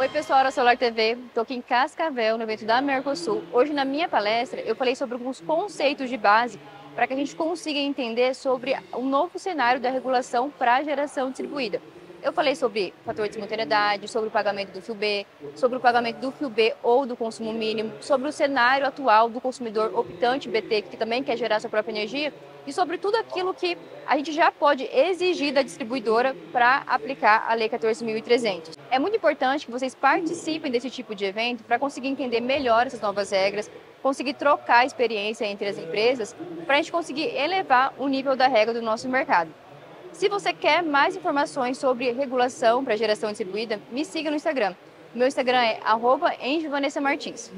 Oi, pessoal da Solar TV. Estou aqui em Cascavel, no evento da Mercosul. Hoje, na minha palestra, eu falei sobre alguns conceitos de base para que a gente consiga entender sobre o novo cenário da regulação para a geração distribuída. Eu falei sobre fator de simultaneidade, sobre o pagamento do fio B, sobre o pagamento do fio B ou do consumo mínimo, sobre o cenário atual do consumidor optante BT, que também quer gerar sua própria energia, e sobre tudo aquilo que a gente já pode exigir da distribuidora para aplicar a Lei 14.300. É muito importante que vocês participem desse tipo de evento para conseguir entender melhor essas novas regras, conseguir trocar experiência entre as empresas, para a gente conseguir elevar o nível da regra do nosso mercado. Se você quer mais informações sobre regulação para geração distribuída, me siga no Instagram. Meu Instagram é Martins.